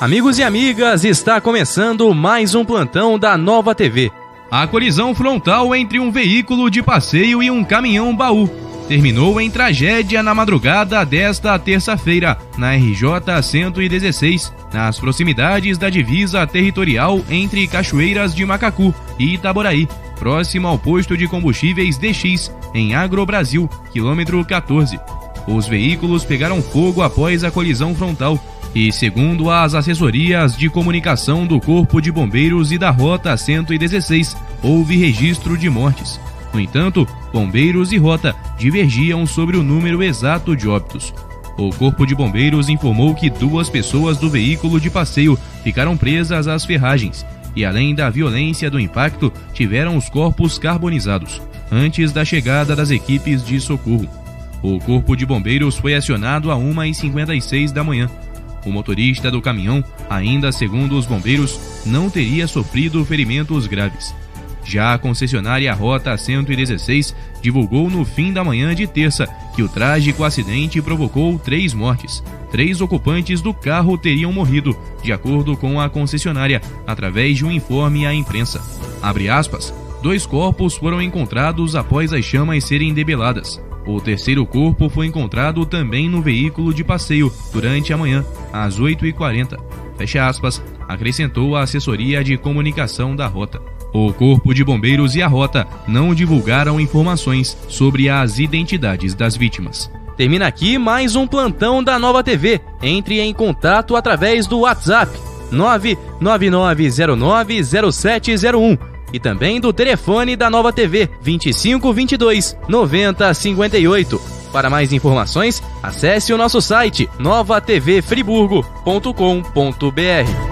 Amigos e amigas, está começando mais um plantão da Nova TV. A colisão frontal entre um veículo de passeio e um caminhão baú terminou em tragédia na madrugada desta terça-feira, na RJ 116, nas proximidades da divisa territorial entre Cachoeiras de Macacu e Itaboraí, próximo ao posto de combustíveis DX, em Agro Brasil, quilômetro 14. Os veículos pegaram fogo após a colisão frontal e, segundo as assessorias de comunicação do Corpo de Bombeiros e da Rota 116, houve registro de mortes. No entanto, bombeiros e rota divergiam sobre o número exato de óbitos. O Corpo de Bombeiros informou que duas pessoas do veículo de passeio ficaram presas às ferragens e, além da violência do impacto, tiveram os corpos carbonizados antes da chegada das equipes de socorro. O Corpo de Bombeiros foi acionado a 1h56 da manhã. O motorista do caminhão, ainda segundo os bombeiros, não teria sofrido ferimentos graves. Já a concessionária Rota 116 divulgou no fim da manhã de terça que o trágico acidente provocou três mortes. Três ocupantes do carro teriam morrido, de acordo com a concessionária, através de um informe à imprensa. Aspas. Dois corpos foram encontrados após as chamas serem debeladas. O terceiro corpo foi encontrado também no veículo de passeio durante a manhã, às 8h40. Fecha aspas, acrescentou a assessoria de comunicação da rota. O Corpo de Bombeiros e a Rota não divulgaram informações sobre as identidades das vítimas. Termina aqui mais um plantão da Nova TV. Entre em contato através do WhatsApp 999090701 e também do telefone da Nova TV 2522 9058. Para mais informações, acesse o nosso site novatvfriburgo.com.br.